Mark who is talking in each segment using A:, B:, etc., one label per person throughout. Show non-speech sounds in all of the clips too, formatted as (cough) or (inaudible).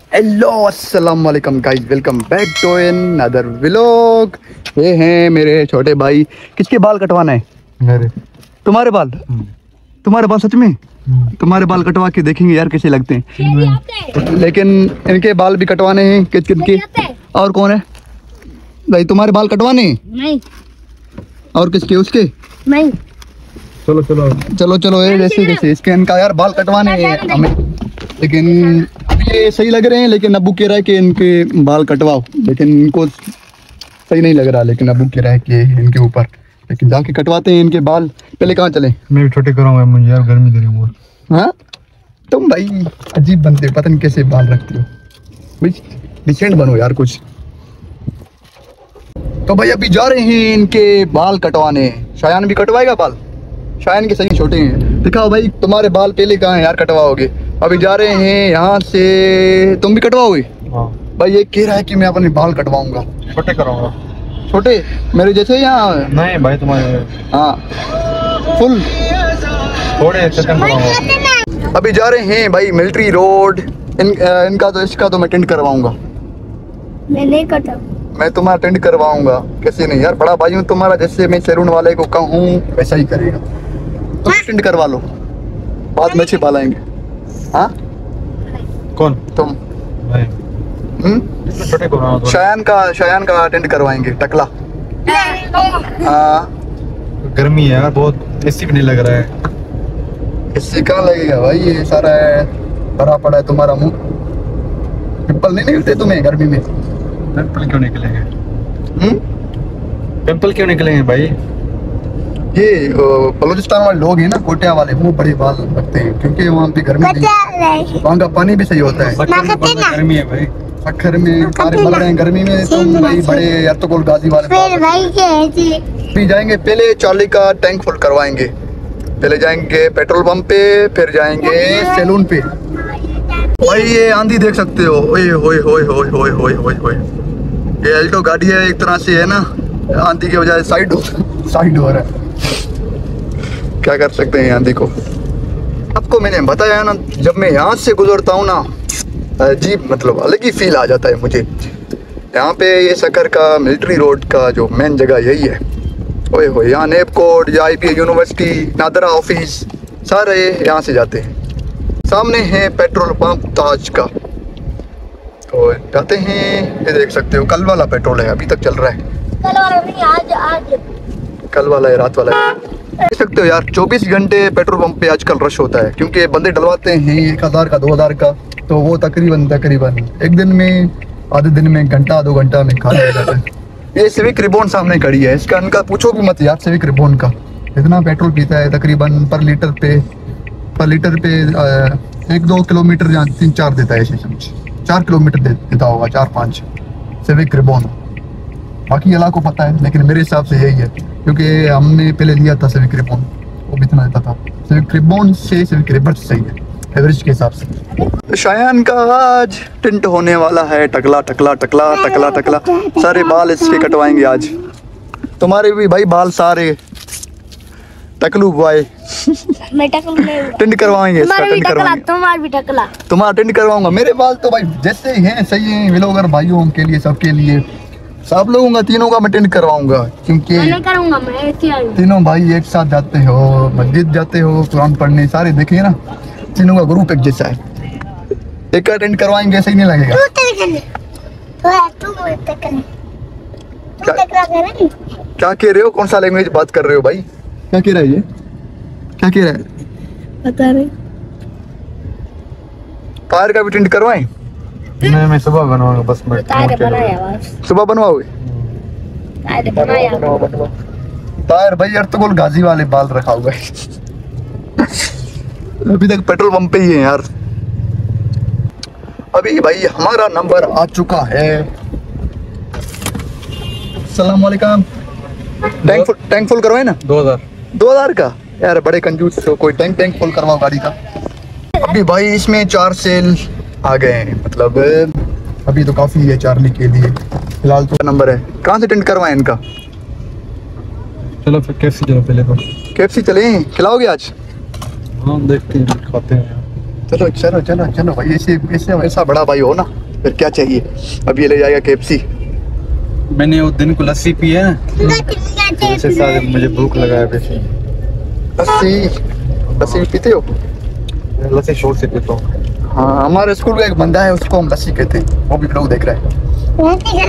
A: Hello अस्सलाम वालेकुम guys welcome back to another vlog ये हैं मेरे छोटे भाई। किसके बाल कटवाना है?
B: मेरे।
A: तुम्हारे बाल? तुम्हारे बाल सच में? तुम्हारे बाल कटवा के देखेंगे यार कैसे लगते हैं। लेकिन इनके बाल भी कटवाने हैं। किस किस के? और कौन है? भाई तुम्हारे बाल कटवाने हैं?
C: नहीं।
A: और किसके? उसके?
C: नहीं।
B: चलो चलो।
A: चलो चलो ये जैसे कैसे इसके इनका यार बाल कटवाने हैं। हमें लेकिन ये सही लग रहे हैं लेकिन अबू कह रहा है कि इनके बाल कटवाओ। लेकिन इनको सही नहीं लग रहा लेकिन अबू कह रहा है कि इनके ऊपर। लेकिन जाके कटवाते हैं इनके बाल। पहले कहाँ चले?
B: मैं भी छोटे कराऊँगा मुझे यार गर्मी दे रही है
A: हाँ? तुम भाई अजीब बनते हो, पता नहीं कैसे बाल रखते हो। भाई डिसेंट बनो यार कुछ। तो भाई अभी जा रहे हैं इनके बाल कटवाने। शायान भी कटवाएगा बाल? शायान के सही छोटे हैं। दिखाओ भाई तुम्हारे बाल पहले कहाँ हैं यार कटवाओगे? अभी जा रहे हैं यहाँ से। तुम भी कटवाओगे?
B: हाँ।
A: भाई ये कह रहा है कि मैं अपने बाल कटवाऊँगा।
B: छोटे कराऊँगा।
A: छोटे? मेरे जैसे यहाँ
B: नहीं भाई तुम्हारे
A: हाँ। फुल।
B: थोड़े
A: अभी जा रहे हैं भाई मिलिट्री रोड इन इनका तो इसका तो मैं टेंट करवाऊँगा।
C: मैं नहीं कटा
A: मैं तुम्हारा टेंट करवाऊँगा। कैसे नहीं? यार बड़ा भाई हूँ तुम्हारा जैसे मैं सैलून वाले को कहूँ वैसा ही करेगा। तुम टेंट करवा लो। बाद में अच्छे बाल आएँगे हाँ?
B: कौन?
A: तुम। हम्म?
B: छोटे
A: शयान का शयान का टेंट करवाएँगे टकला। हाँ।
B: गर्मी है यार बहुत एसी भी नहीं लग रहा है।
A: इससे कहाँ लगेगा भाई? ये सारा है भरा पड़ा है तुम्हारा मुँह। पिंपल नहीं निकलते तुम्हें गर्मी में?
B: पिंपल क्यों निकलेंगे?
A: हम्म?
B: पिंपल क्यों निकलेंगे भाई?
A: ये बलोचिस्तान वाले लोग हैं ना कोटिया वाले वो बड़े बाल रखते हैं क्योंकि वहाँ पे गर्मी नहीं वहाँ का पानी भी सही होता है।
B: गर्मी है भाई।
A: अखर में सारे मर रहे हैं गर्मी में तुम भाई बड़े अर्तुगुल गाजी वाले हैं। भी जाएँगे पहले चार्ली का टैंक फुल करवाएँगे। पहले जाएँगे पेट्रोल पंप पे फिर जाएँगे सैलून पे। भाई ये आंधी देख सकते हो। ओए होए होए होए होए होए होए होए ये एल्टो गाड़ी है एक तरह से है ना आंधी के बजाय साइड हो साइड हो रहा है। क्या कर सकते हैं यहाँ को? आपको मैंने बताया ना जब मैं यहाँ से गुजरता हूँ ना अजीब मतलब अलग ही फील आ जाता है मुझे। यहाँ पे ये सकर का मिलिट्री रोड का जो मेन जगह यही है। ओए हो यहाँ नेप कोड या आई यूनिवर्सिटी नादरा ऑफ़िस सारे यहाँ से जाते हैं। सामने है पेट्रोल पंप ताज का। तो जाते हैं ये देख सकते हो कल वाला पेट्रोल है अभी तक चल रहा है।
C: कल वाला आज आज।
A: कल वाला है रात वाला है। देख सकते हो यार 24 घंटे पेट्रोल पंप पे आजकल रश होता है क्योंकि बंदे डलवाते हैं एक हज़ार का दो हज़ार का तो वो तकरीबन तकरीबन एक दिन में आधे दिन में घंटा दो घंटा में हो जाता है। ये सिविक रिबोन सामने खड़ी है इसका इनका पूछो भी मत यार सिविक रिबोन का। इतना पेट्रोल पीता है तकरीबन पर लीटर पे पर लीटर पे एक दो किलोमीटर या तीन चार देता है चार किलोमीटर दे, देता होगा चार पाँच। सिविक रिबोन बाकी अल्लाह को पता है लेकिन मेरे हिसाब से यही है क्योंकि हमने पहले लिया था सिविक रिबोन वो भी इतना देता था। सिविक रिबोन से सिविक रिबर्ट सही है एवरेज के हिसाब से। तो शायान का आज टिंट होने वाला है टकला टकला टकला टकला टकला। सारे बाल इसके कटवाएँगे आज। तुम्हारे भी भाई बाल सारे टकलू बॉय टिंट करवाएँगे
C: तुम्हारा
A: टेंट करवाऊँगा। मेरे बाल तो भाई जैसे ही हैं सही हैं विलोगर भाइयों के लिए सबके लिए। सब लोगों का तीनों का टेंट करवाऊँगा। क्योंकि। तीनों भाई एक साथ जाते हो मस्जिद जाते हो कुरान पढ़ने सारे देखे ना तीनों का ग्रुप एक जैसा है। एक का टेंट करवाएँगे ऐसा ही नहीं लगेगा।
C: तू तू तू तू
A: क्या- कह रहे हो? कौन सा लैंग्वेज बात कर रहे हो भाई? क्या कह रहा है ये? क्या कह रहा है?
C: पता नहीं
A: टायर का भी टेंट करवाएँ?
B: नहीं मैं सुबह बनवाऊँगा बस मैं
C: तारे बनाया बस
A: सुबह बनवाओगे
C: तारे बनाया
A: टायर भाई अर्तुगुल गाजी वाले बाल रखा हुआ है। अभी तक पेट्रोल पंप पे ही है यार। अभी भाई हमारा नंबर आ चुका है। सलाम वालेकुम टैंक फुल टैंक फुल करवाए ना?
B: दो हज़ार।
A: दो हज़ार का? यार बड़े कंजूस हो कोई टैंक टैंक फुल करवाओ गाड़ी का। अभी भाई इसमें चार सेल आ गए हैं। मतलब अभी तो काफ़ी है चार्ली के लिए। फ़िलहाल तो नंबर है। कहाँ से टेंट करवाएँ इनका?
B: चलो फिर कैसे चलो पहले तो।
A: केएफसी चले खिलाओगे आज?
B: हाँ देखते हैं खाते हैं।
A: चलो चलो चलो चलो भाई ऐसे ऐसे ऐसा बड़ा भाई हो ना फिर क्या चाहिए? अब ये ले जाएगा केएफसी
B: मैंने वो दिन को लस्सी पी है उससे मुझे भूख लगा है।
A: लस्सी? लस्सी पीते हो?
B: लस्सी शोर से पीता हूँ।
A: हाँ हमारे स्कूल का एक बंदा है उसको हम लस्सी कहते हैं। वो भी लोग देख रहे हैं।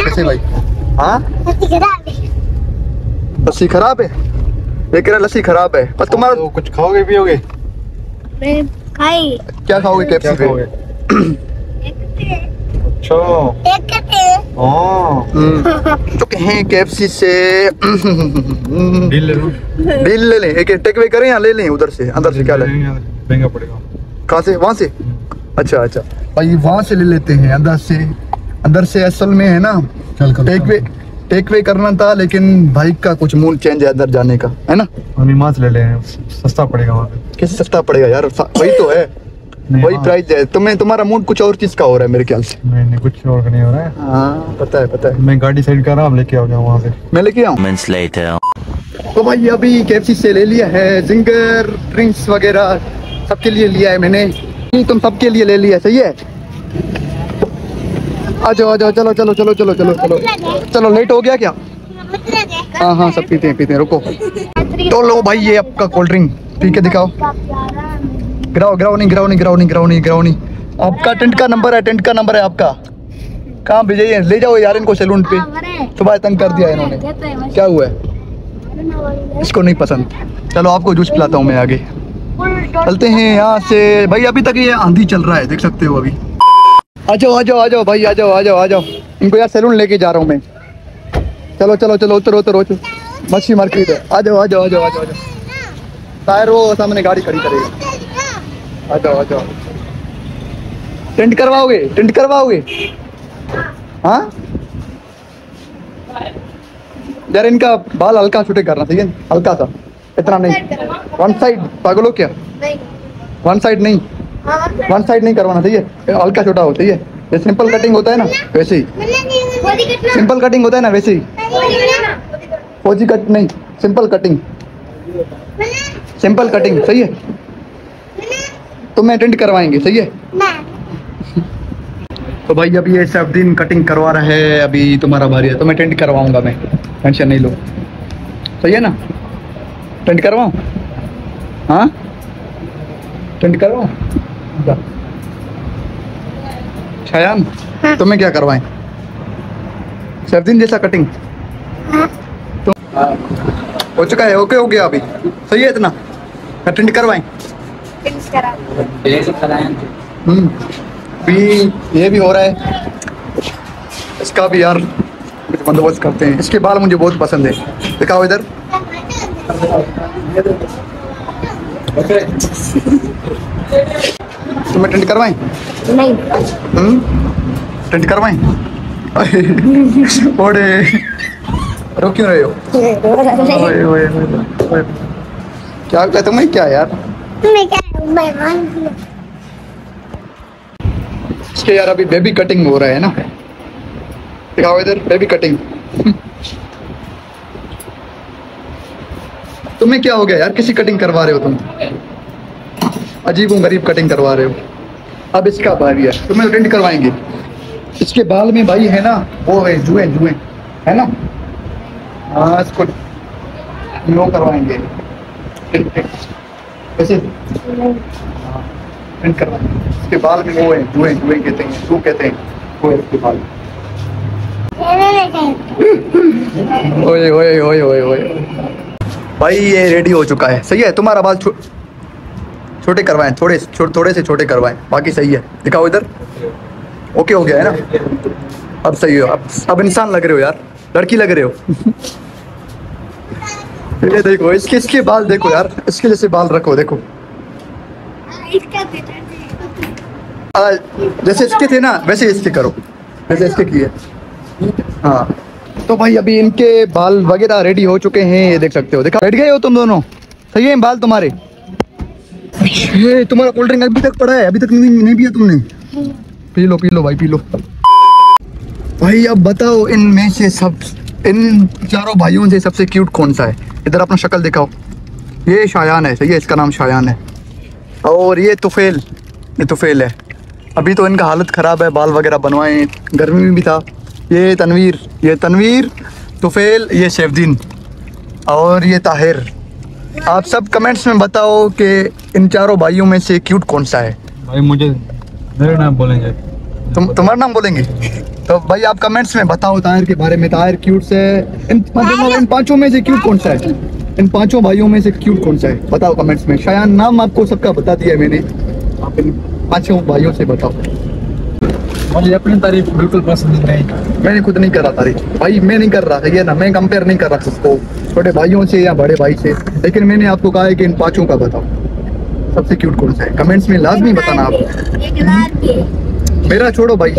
A: कैसे भाई? हाँ? लस्सी खराब है? कह रहा लस्सी खराब है। पर तुम्हारा
B: तो कुछ खाओगे पियोगे?
C: मैं खाई।
A: क्या खाओगे केएफसी
B: खाओगे? अच्छा। हाँ।
A: हम्म, तो कहें केएफसी से
B: डील ले लो।
A: डील ले लें। एक टेक अवे करें या ले लें उधर से? अंदर से क्या लें
B: महँगा पड़ेगा।
A: कहाँ से? वहाँ से? अच्छा अच्छा। भाई वहाँ से ले लेते हैं अंदर से। अंदर से असल में है ना
B: चल कर
A: टेक वे टेक वे करना था लेकिन बाइक का कुछ मूड चेंज है अंदर जाने का है ना?
B: हम हिमाच ले ले सस्ता पड़ेगा वहाँ पे।
A: कैसे सस्ता पड़ेगा यार? वही तो है। वही। प्राइस है। तुम्हें तुम्हारा मूड कुछ और चीज़ का हो रहा है मेरे ख्याल से।
B: नहीं नहीं कुछ और नहीं हो रहा है।
A: हाँ पता है पता है।
B: मैं गाड़ी साइड कर रहा हूँ लेके आओ गया वहाँ से।
A: मैं लेके आऊँ. तो भाई अभी केएफसी से ले लिया है जिंगर ड्रिंक्स वगैरह सबके लिए लिया है मैंने। तुम सबके लिए ले लिया, सही है? आ जाओ आ जाओ, चलो चलो चलो चलो चलो चलो। चलो लेट हो गया क्या? हाँ हाँ सब पीते हैं पीते हैं, रुको। तो लो भाई, ये आपका कोल्ड ड्रिंक पी के दिखाओ। गिराओ गिराओ नहीं गिराओ नहीं गिराओ नहीं गिराओ नहीं गिराओ नहीं। आपका टेंट का नंबर है टेंट का नंबर है आपका। कहाँ भेजिए ले जाओ यार इनको सैलून पे। सुबह तंग कर दिया इन्होंने। क्या हुआ है? इसको नहीं पसंद। चलो, आपको जूस पिलाता हूँ मैं आगे। चलते हैं यहाँ से भाई अभी तक ये आंधी चल रहा है देख सकते हो अभी आ जाओ आ जाओ आ जाओ भाई आ जाओ आ जाओ आ जाओ इनको यार सैलून लेके जा रहा हूँ मैं चलो चलो चलो उतरो उतरो उतरो मच्छी मार्केट है आ जाओ आ जाओ आ जाओ आ जाओ टायर वो सामने गाड़ी खड़ी करेगा आ जाओ आ जाओ टेंट करवाओगे टेंट करवाओगे हाँ यार इनका बाल हल्का छुटे करना ठीक है हल्का सा इतना नहीं। वन साइड पागलो क्या? वन साइड नहीं। वन साइड नहीं करवाना चाहिए हल्का छोटा हो चाहिए ये सिंपल कटिंग होता है ना वैसे ही। सिंपल कटिंग होता है ना वैसे ही। फौजी कट नहीं सिंपल कटिंग सिंपल कटिंग सही है? तो मैं अटेंड करवाएँगे सही है? तो भाई अभी ये सब दिन कटिंग करवा रहा है अभी तुम्हारा भारी है तो मैं टेंट करवाऊँगा मैं। टेंशन नहीं लो। सही है ना? टेंट करवाऊं? हाँ? टेंट करवाऊं। छायान तुम्हें क्या करवाएँ? सर्दिन जैसा कटिंग तो हो चुका है ओके हो गया अभी। सही है इतना? अटेंड करवाएँ। हम्म भी ये भी हो रहा है। इसका भी यार कुछ बंदोबस्त करते हैं। इसके बाल मुझे बहुत पसंद है। दिखाओ इधर। तुम्हें टेंट करवाएँ?
C: नहीं।
A: हम्म? टेंट करवाएँ? ओड़े रो क्यों रहे हो? ओए ओए ओए। क्या क्या तुम्हें? क्या यार?
C: मैं क्या मेहमान
A: इसके यार अभी बेबी कटिंग हो रहा है ना। दिखाओ इधर बेबी कटिंग तुम्हें क्या हो गया यार? किसी कटिंग करवा रहे हो तुम? अजीब गरीब कटिंग करवा रहे हो। अब इसका बारी है। तुम्हें अटेंड करवाएँगे। इसके बाल में भाई है ना वो है जुए जुए है ना? हाँ इसको नो करवाएँगे। कैसे प्रिंट करवाएँगे। इसके बाल में वो है जुए जुए कहते हैं जू कहते हैं वो है इसके बाल ओए ओए ओए ओए ओए। भाई ये रेडी हो चुका है। सही है तुम्हारा बाल छोटे करवाएँ थोड़े छो, थोड़े से छोटे करवाएँ बाकी सही है। दिखाओ इधर। ओके हो गया है ना? अब सही हो अब अब इंसान लग रहे हो यार लड़की लग रहे हो। (laughs) ये देखो इसके इसके बाल देखो यार इसके जैसे बाल रखो देखो। आ, जैसे इसके थे ना वैसे इसके करो वैसे इसके किए। हाँ। तो भाई अभी इनके बाल वगैरह रेडी हो चुके हैं ये देख सकते हो। देखा बैठ गए हो तुम दोनों? सही है बाल तुम्हारे? ये तुम्हारा कोल्ड ड्रिंक अभी तक पड़ा है अभी तक नहीं, नहीं पिया तुमने? पी लो पी लो भाई पी लो। भाई अब बताओ इनमें से सब इन चारों भाइयों से सबसे क्यूट कौन सा है? इधर अपना शक्ल दिखाओ। ये शायान है सही है इसका नाम शायान है। और ये तुफेल ये तुफेल है। अभी तो इनका हालत ख़राब है बाल वगैरह बनवाए गर्मी में भी था। ये तनवीर ये तनवीर तुफेल ये शेफदीन और ये ताहिर। आप सब कमेंट्स में बताओ कि इन चारों भाइयों में से क्यूट कौन सा है?
B: भाई मुझे मेरे नाम बोलेंगे।
A: तुम तुम्हारा नाम बोलेंगे? तो भाई आप कमेंट्स में बताओ ताहिर के बारे में। ताहिर क्यूट से इन मतलब इन पाँचों में से क्यूट कौन सा है? इन पाँचों भाइयों में से क्यूट कौन सा है? बताओ कमेंट्स में। शायद नाम आपको सबका बता दिया है मैंने। आप इन पाँचों भाइयों से बताओ।
B: मुझे अपनी तारीफ़ बिल्कुल पसंद नहीं।
A: मैंने खुद नहीं करा तारीफ़। भाई मैं नहीं कर रहा ये ना? मैं कंपेयर नहीं कर रहा सबको छोटे भाइयों से या बड़े भाई से। लेकिन मैंने आपको कहा है कि इन पाँचों का बताओ। सबसे क्यूट कौन सा है? कमेंट्स में लाजमी बताना आप। मेरा छोड़ो भाई।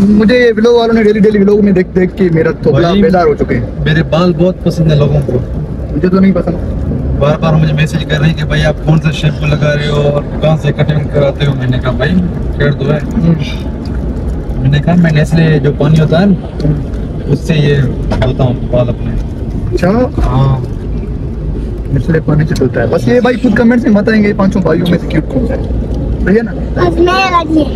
A: मुझे ये व्लॉग वालों ने डेली डेली व्लॉग में देख देख के मेरा
B: भाई-
A: बेजार हो चुके हैं।
B: मेरे बाल बहुत पसंद है लोगों को।
A: मुझे तो नहीं पसंद।
B: बार बार मुझे मैसेज कर रहे हैं कि भाई आप कौन सा शेप लगा रहे हो और कहाँ से कटिंग कराते हो? मैंने कहा भाई छेड़ दो है। मैंने कहा मैं नेस्ले जो पानी होता है उससे ये धोता हूँ बाल अपने।
A: अच्छा
B: हाँ।
A: इसलिए पानी से धोता है। बस ये भाई खुद कमेंट्स में बताएँगे पाँचों भाइयों में से क्यूट कौन सा है सही है ना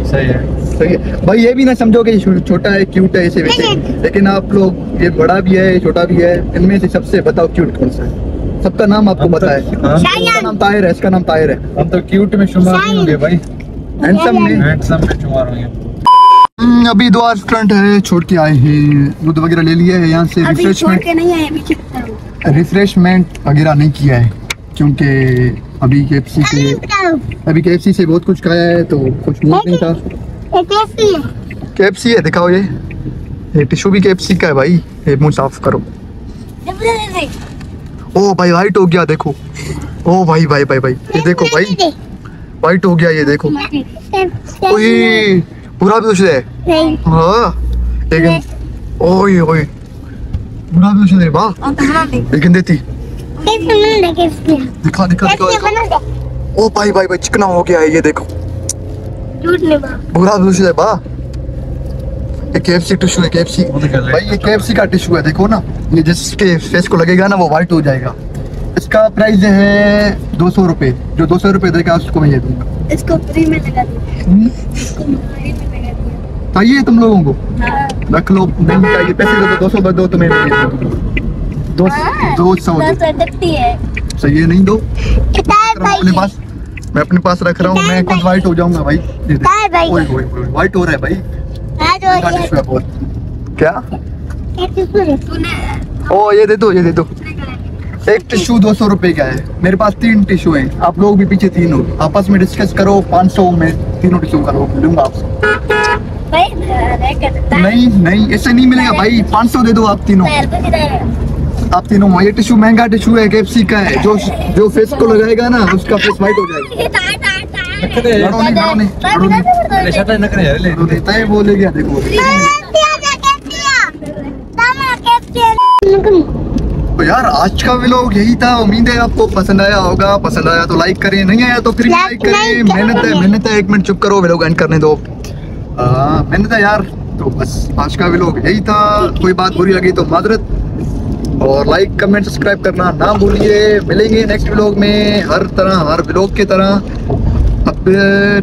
B: सही है।
A: सही है। भाई ये भी ना समझो कि छोटा है क्यूट है ऐसे वैसे। लेकिन आप लोग ये बड़ा भी है छोटा भी है इनमें से सबसे बताओ क्यूट कौन सा है? सबका नाम आपको पता है।
B: हाँ?
A: इसका नाम ताहिर है इसका नाम ताहिर है।
B: हम तो क्यूट में शुमार नहीं होंगे भाई।
A: हैंडसम में?
B: हैंडसम में शुमार होंगे।
A: हम्म, अभी दो रेस्टोरेंट है छोड़ के आए हैं। दूध वगैरह ले लिया है यहाँ से रिफ्रेशमेंट
C: नहीं आए अभी चुप करो।
A: रिफ्रेशमेंट वगैरह नहीं किया है क्योंकि अभी के से
C: अभी
A: के से बहुत कुछ खाया है तो कुछ मूड नहीं था।
C: ये कैसी है।
A: के है दिखाओ ये। ये टिश्यू भी के का है भाई। ये मुँह साफ़ करो। ओ भाई वाइट हो गया देखो। ओ भाई भाई भाई भाई ये देखो भाई। वाइट हो गया ये देखो। ओए पूरा भी कुछ है हाँ लेकिन ओए ओए पूरा भी कुछ वाह।
C: और तो
A: लेकिन देती। दिखा दिखा दिखा ओ भाई भाई भाई चिकना हो गया है ये देखो। पूरा भी कुछ है वाह। ये केएफसी टिश्यू है केएफसी
B: है।
A: भाई ये केएफसी का टिश्यू है देखो ना। ये जिसके फेस को लगेगा ना वो वाइट हो जाएगा। इसका प्राइस है दो सौ रुपये जो दो सौ रुपये देगा उसको मैं ये दूँगा।
C: इसको फ्री में लगा दे इसको फ्री में लगा दिया।
A: चाहिए तुम लोगों को?
C: हाँ।
A: रख लो नहीं चाहिए। पैसे दो दो सौ दो तो मैं दो दो सौ
C: है
A: सही है नहीं दो? हूँ अपने पास। मैं अपने पास रख रहा हूँ मैं खुद वाइट हो जाऊँगा भाई। वाइट हो रहा है भाई। क्या? ओ ये दे दो ये दे दो। एक टिश्यू दो सौ रुपए का है। मेरे पास तीन टिश्यू हैं। आप लोग भी पीछे तीन हो। आपस में डिस्कस करो पाँच सौ में तीनों टिश्यू करो। लूँगा आपसे। नहीं नहीं ऐसे नहीं मिलेगा। भाई पाँच सौ दे दो आप तीनों।
C: किधर
A: आप तीनों ये टिश्यू महँगा टिश्यू है केएफसी का है। जो जो फेस को लगाएगा ना उसका फेस वाइट हो जाएगा।
C: तार तार तार
B: नखरे
A: लड़ो नहीं। लड़ो नहीं लड़ो नहीं
B: अरे शटर नखरे यार ले
A: लड़ो तय बोले गया देखो। तो यार आज का व्लॉग यही था। उम्मीद है आपको पसंद आया होगा। पसंद आया तो लाइक करें नहीं आया तो फिर भी लाइक करें। मेहनत है मेहनत है। एक मिनट चुप करो व्लॉग एंड करने दो। हाँ, मेहनत है यार। तो बस आज का व्लॉग यही था। कोई बात बुरी लगी तो माजरत और लाइक कमेंट सब्सक्राइब करना ना भूलिए। मिलेंगे नेक्स्ट व्लॉग में। हर तरह हर व्लॉग की तरह। अब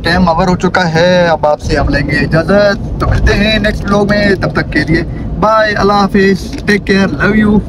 A: टाइम ओवर हो चुका है, अब आपसे हम लेंगे इजाज़त। तो मिलते हैं नेक्स्ट ब्लॉग में, तब तक के लिए बाय अल्लाह हाफिज टेक केयर लव यू